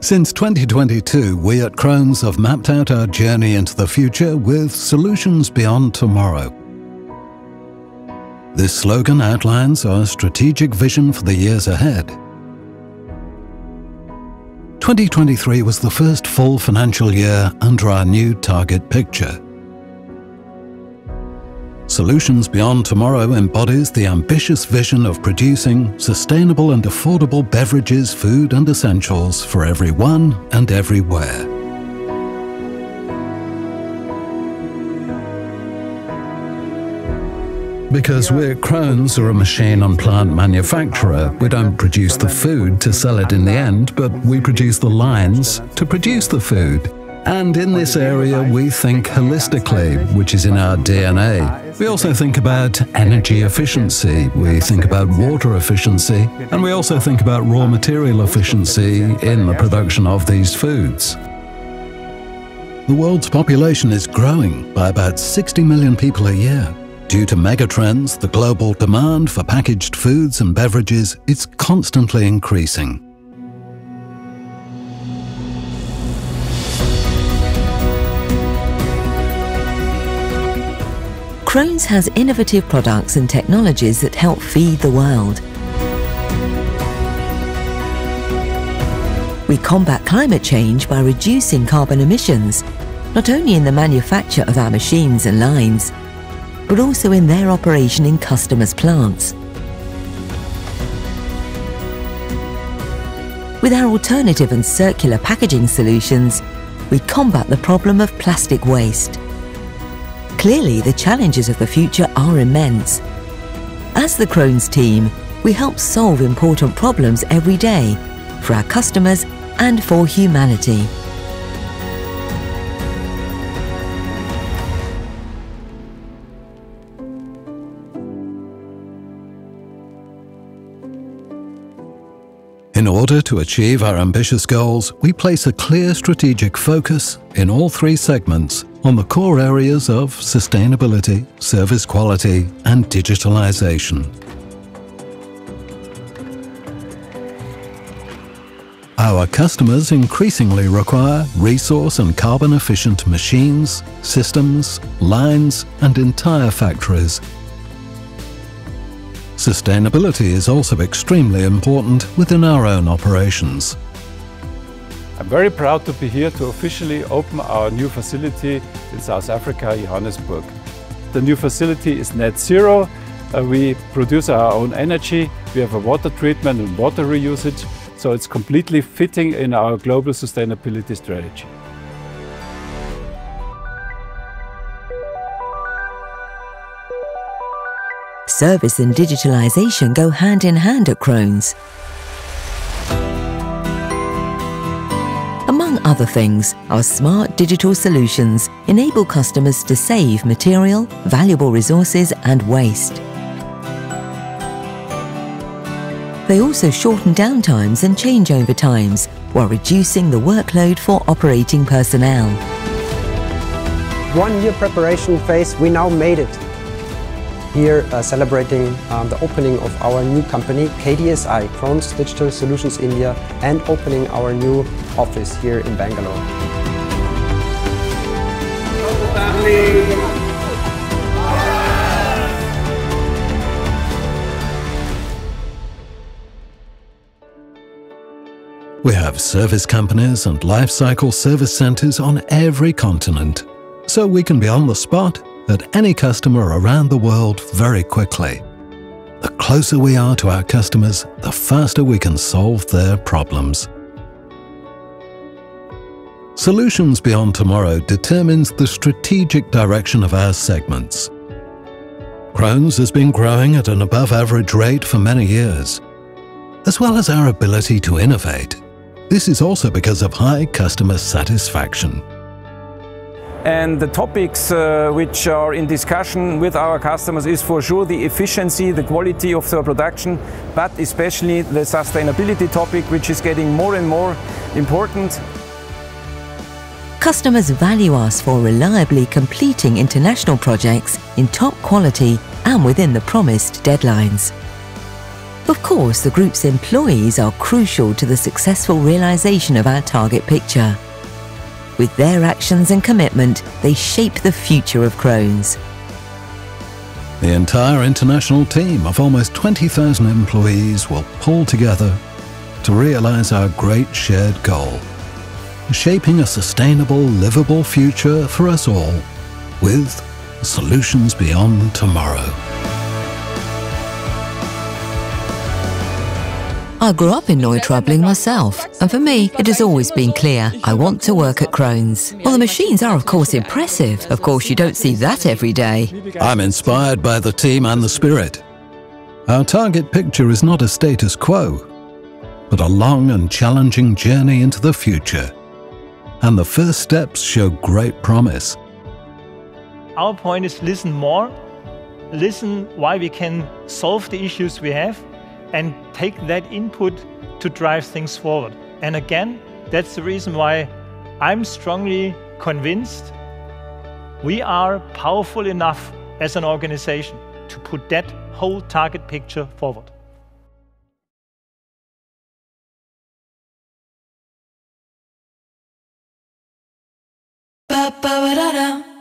Since 2022, we at Krones have mapped out our journey into the future with solutions beyond tomorrow. This slogan outlines our strategic vision for the years ahead. 2023 was the first full financial year under our new target picture. Solutions Beyond Tomorrow embodies the ambitious vision of producing sustainable and affordable beverages, food and essentials for everyone and everywhere. Because we're Krones or a machine and plant manufacturer, we don't produce the food to sell it in the end, but we produce the lines to produce the food. And in this area, we think holistically, which is in our DNA. We also think about energy efficiency, we think about water efficiency, and we also think about raw material efficiency in the production of these foods. The world's population is growing by about 60 million people a year. Due to megatrends, the global demand for packaged foods and beverages is constantly increasing. Krones has innovative products and technologies that help feed the world. We combat climate change by reducing carbon emissions, not only in the manufacture of our machines and lines, but also in their operation in customers' plants. With our alternative and circular packaging solutions, we combat the problem of plastic waste. Clearly, the challenges of the future are immense. As the Krones team, we help solve important problems every day for our customers and for humanity. In order to achieve our ambitious goals, we place a clear strategic focus in all three segments on the core areas of sustainability, service quality, and digitalization. Our customers increasingly require resource and carbon efficient machines, systems, lines, and entire factories. Sustainability is also extremely important within our own operations. I'm very proud to be here to officially open our new facility in South Africa, Johannesburg. The new facility is net zero. Uh, we produce our own energy. We have a water treatment and water reusage, so it's completely fitting in our global sustainability strategy. Service and digitalization go hand in hand at Krones. Among other things, our smart digital solutions enable customers to save material, valuable resources and waste. They also shorten downtimes and changeover times while reducing the workload for operating personnel. One year preparation phase, we now made it here uh, celebrating um, the opening of our new company, KDSI, Krones Digital Solutions India, and opening our new office here in Bangalore. We have service companies and life cycle service centers on every continent, so we can be on the spot at any customer around the world very quickly. The closer we are to our customers, the faster we can solve their problems. Solutions Beyond Tomorrow determines the strategic direction of our segments. Krones has been growing at an above average rate for many years, as well as our ability to innovate. This is also because of high customer satisfaction. And the topics uh, which are in discussion with our customers is for sure the efficiency, the quality of the production, but especially the sustainability topic, which is getting more and more important. Customers value us for reliably completing international projects in top quality and within the promised deadlines. Of course, the group's employees are crucial to the successful realisation of our target picture. With their actions and commitment, they shape the future of Krones. The entire international team of almost 20,000 employees will pull together to realise our great shared goal, shaping a sustainable, livable future for us all with solutions beyond tomorrow. I grew up in Neutraubling myself, and for me, it has always been clear I want to work at Krones. Well, the machines are, of course, impressive. Of course, you don't see that every day. I'm inspired by the team and the spirit. Our target picture is not a status quo, but a long and challenging journey into the future. And the first steps show great promise. Our point is listen more, listen why we can solve the issues we have, and take that input to drive things forward. And again, that's the reason why I'm strongly convinced we are powerful enough as an organization to put that whole target picture forward. Ba ba ba da da.